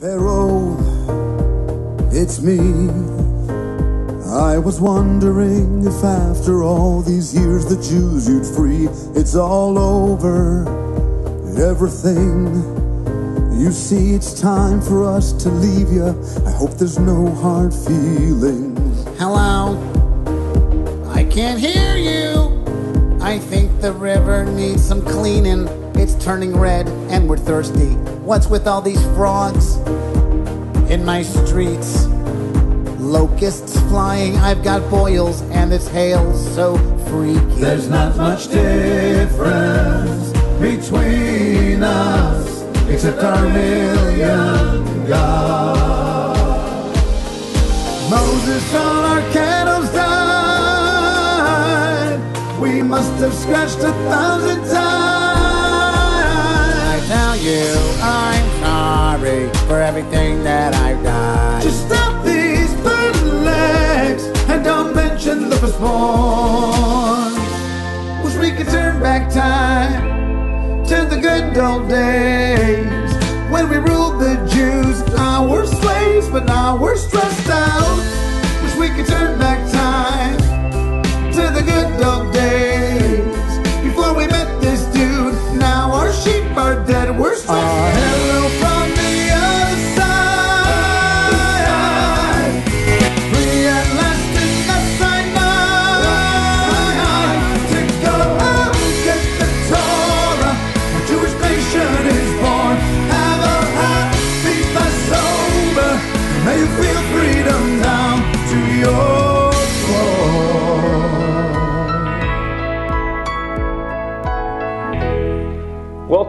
Pharaoh, it's me. I was wondering if after all these years the Jews you'd free. It's all over, everything. You see, it's time for us to leave you. I hope there's no hard feelings. Hello? I can't hear you. I think the river needs some cleaning. It's turning red and we're thirsty. What's with all these frogs in my streets? Locusts flying, I've got boils, and it's hail so freaky. There's not much difference between us except our million gods. Moses, on our cattle died. We must have scratched a thousand times. Tell you, I'm sorry for everything that I've done. Just stop these burning legs and don't mention the firstborn. Wish we could turn back time to the good old days dead. We're. Uh,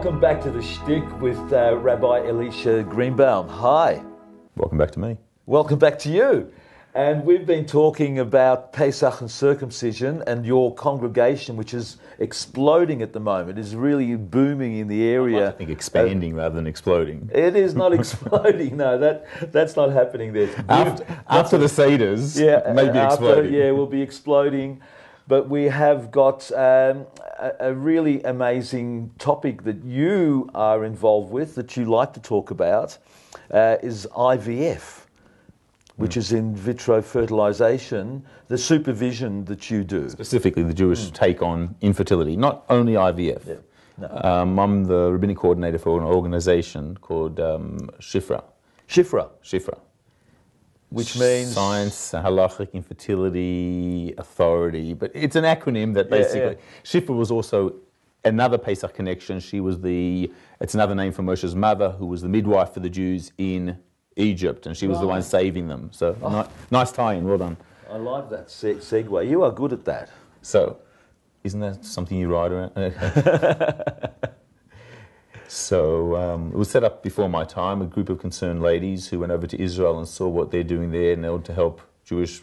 Welcome back to the Shtick with uh, Rabbi Elisha Greenbaum. Hi. Welcome back to me. Welcome back to you. And we've been talking about Pesach and circumcision, and your congregation, which is exploding at the moment, is really booming in the area. I think expanding rather than exploding. It is not exploding. No, that that's not happening there. After, after the Seder's, yeah, maybe after, exploding. Yeah, we'll be exploding. But we have got um, a, a really amazing topic that you are involved with, that you like to talk about, uh, is IVF, which is in vitro fertilization, the supervision that you do. Specifically, the Jewish take on infertility, not only IVF. Hmm. no. Um, I'm the rabbinic coordinator for an organization called um, Shifra. Shifra, Shifra. Which means Science, Halachic Infertility Authority, but it's an acronym that Yeah, basically. Shifra was also another Pesach connection. She was the, it's another name for Moshe's mother, who was the midwife for the Jews in Egypt, and she was the one saving them. So Oh. ni- nice tie in, well done. I like that se- segue. You are good at that. So, isn't that something you write around? so, um, it was set up before my time. A group of concerned ladies who went over to Israel and saw what they're doing there, and they wanted to help Jewish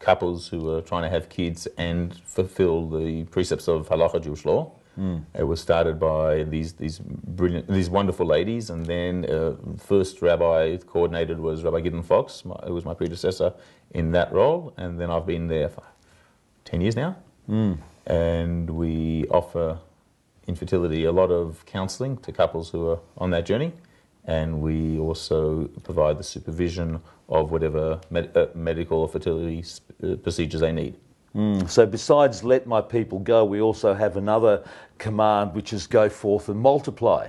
couples who were trying to have kids and fulfill the precepts of halacha Jewish law. It was started by these these brilliant, these wonderful ladies, and then uh, first rabbi coordinated was Rabbi Gideon Fox, my, who was my predecessor in that role, and then I've been there for ten years now and we offer infertility a lot of counselling to couples who are on that journey, and we also provide the supervision of whatever med- uh, medical or fertility uh, procedures they need. So, besides let my people go, we also have another command, which is go forth and multiply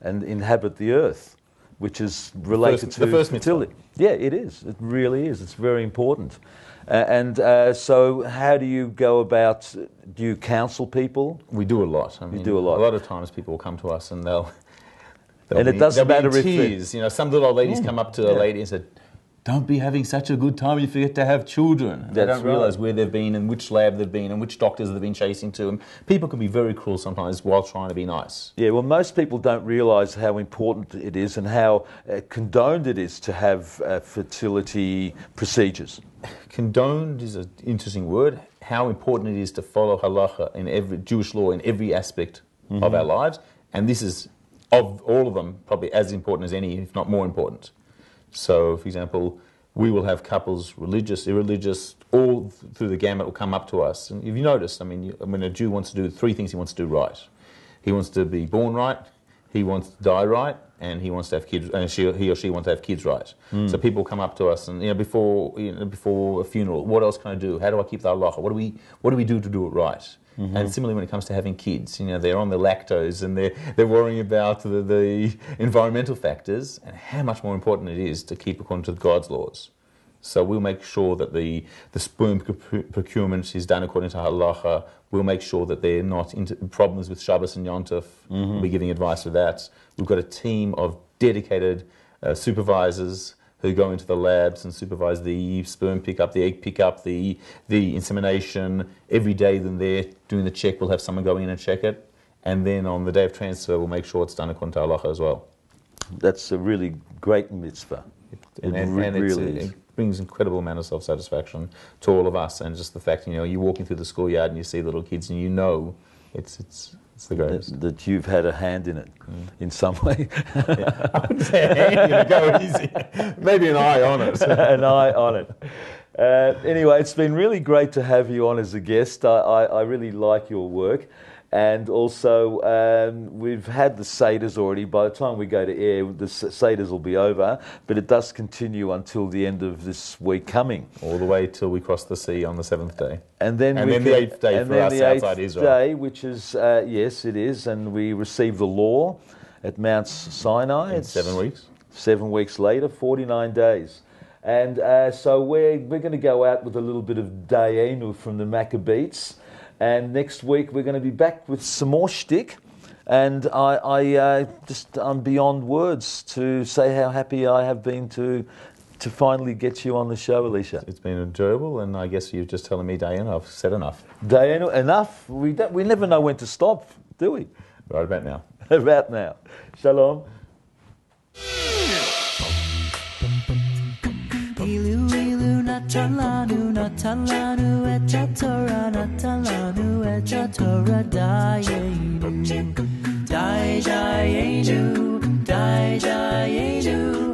and inhabit the earth, which is related first- to the first mitzvah. fertility. Yeah, it is. It really is. It's very important. Uh, and uh, so, how do you go about? Do you counsel people? We do a lot. I mean, do a lot. A lot of times people will come to us and they'll. they'll And it doesn't matter if tears. You know, some little old ladies come up to a lady and said, "Don't be having such a good time. You forget to have children." And they don't realise right. where they've been and which lab they've been and which doctors they've been chasing to. And people can be very cruel sometimes while trying to be nice. Yeah, well, most people don't realise how important it is and how uh, condoned it is to have uh, fertility procedures. Condoned is an interesting word. How important it is to follow halacha in every Jewish law in every aspect of our lives, and this is of all of them probably as important as any, if not more important. So, for example, we will have couples, religious, irreligious, all through the gamut will come up to us. And if you notice, I mean, you, I mean, a Jew wants to do three things he wants to do right. He wants to be born right, he wants to die right, and he wants to have kids, and she, he or she wants to have kids right. Hmm. So people come up to us, and you know, before you know, before a funeral, what else can I do? How do I keep the halacha? What do we what do we do to do it right? And similarly, when it comes to having kids, you know, they're on the lactose and they're they're worrying about the, the environmental factors and how much more important it is to keep according to God's laws. So we'll make sure that the, the sperm procurement is done according to halacha. We'll make sure that they're not into problems with Shabbos and Yontif. We'll be giving advice for that. We've got a team of dedicated uh, supervisors who go into the labs and supervise the sperm pickup, the egg pickup, the, the insemination. Every day then they're doing the check, we'll have someone go in and check it. And then on the day of transfer, we'll make sure it's done according to halacha as well. That's a really great mitzvah. and, It and, re- and it's, really is. it brings incredible amount of self-satisfaction to all of us and just the fact you know you're walking through the schoolyard and you see little kids and you know it's it's it's the that, greatest that you've had a hand in it in some way, you know, go easy maybe an eye on it an eye on it. Uh, anyway, it's been really great to have you on as a guest. I, I, I really like your work. And also, um, we've had the Seder's already. By the time we go to air, the Seder's will be over. But it does continue until the end of this week coming. all the way till we cross the sea on the seventh day And then, And we then the eighth day and for then us the outside Israel. day, which is uh, yes, it is, and we receive the law at Mount Sinai. in seven weeks Seven weeks later, forty-nine days, and uh, so we're we're going to go out with a little bit of Dayenu from the Maccabeats, and next week we're going to be back with some more shtick. And I, I uh, just I'm beyond words to say how happy I have been to to finally get you on the show, Elisha. it's been enjoyable and I guess you're just telling me Dayenu I've said enough Dayenu, enough. We we never know when to stop, do we? right about now About now. Shalom. Ilu natalanu natalanu echa Torah natalanu echa Torah dayenu dai dayenu dai dayenu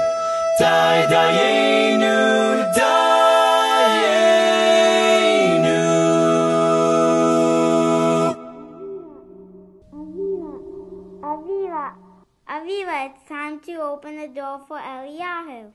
Aviva, Aviva, Aviva, it's time to open the door for Eliyahu.